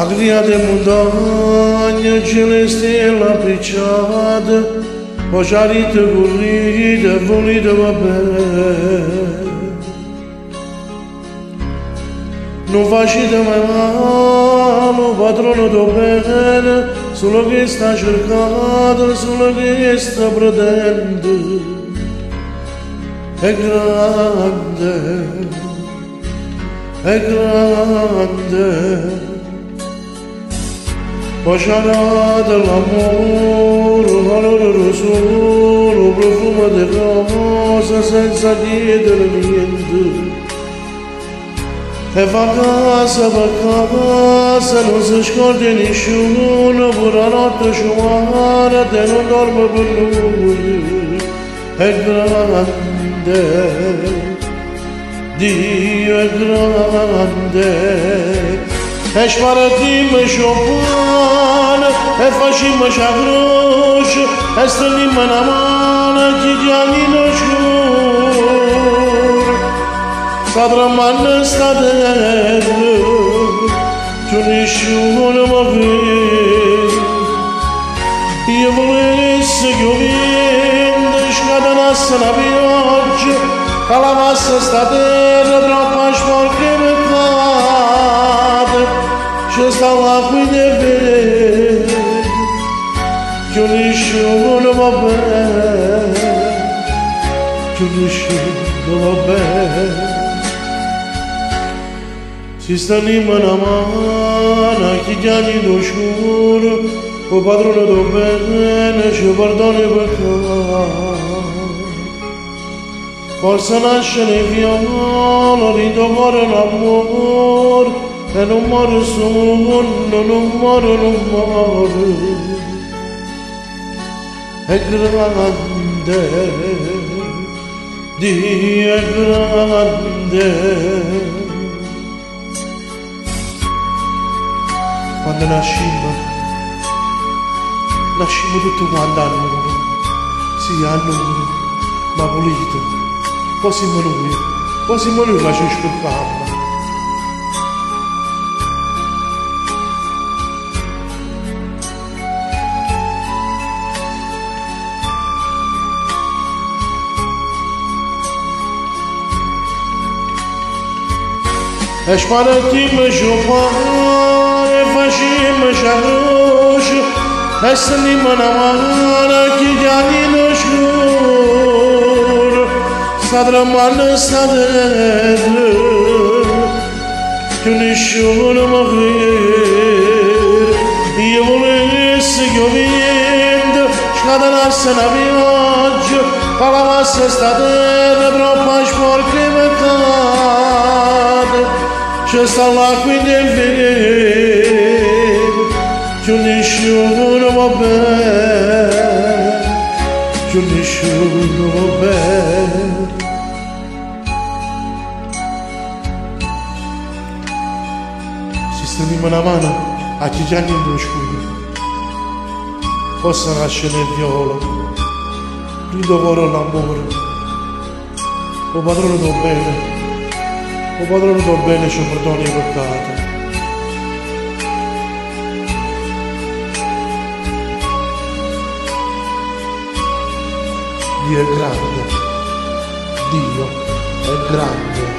Agria de montagne celeste la picciata, Pojarite gurrite, volite vabbè. Non facete mai male, padrone do bene, solo che sta cercando, solo che sta pretende. È grande, è grande. Başarad l'amor, valore solo, profumo di rosa senza chiedere niente. E va a casa, va a casa, non si scordi nessuno, pure notte sciuara, Esparătim și o pană, e faci mă și agruș, e stălim în amană, chidianin oșcur. Să drămană stadele, tu nici unul mă vin. E vlere să ghiovin, deci cadena să n-abiorge, ca la masă stadele, drăpași mor nessuno va bene si stani mana mana chi gianni do shuro o padrone do bene ci perdoni peccato Forse nasce nel violo, ridomore l'amore nummarsun nummar nummar ekremende di grande. quando nascimmo nascimmo tutto quanto a noi, sì a noi, ma pulito. Poi siamo noi poi siamo noi che ci sporcavamo اشقالتي مشوفان فشي مشهروش اسني من امانك جاني نشكور صدر من صدر كل الشغل مغير يبلس جويند شكادن السنة بيوج قلبس استدر بروباش فوركي مكاد și ăsta lacul de venim Și unde și unul nu mă ber Și unde și unul nu mă ber Și stândi mâna mână Atidea nindu-și cu Posso nascere violo, ridovoro l'amore, o padrão do bene, o padrone do bene ci i peccati. Dio è grande, Dio è grande.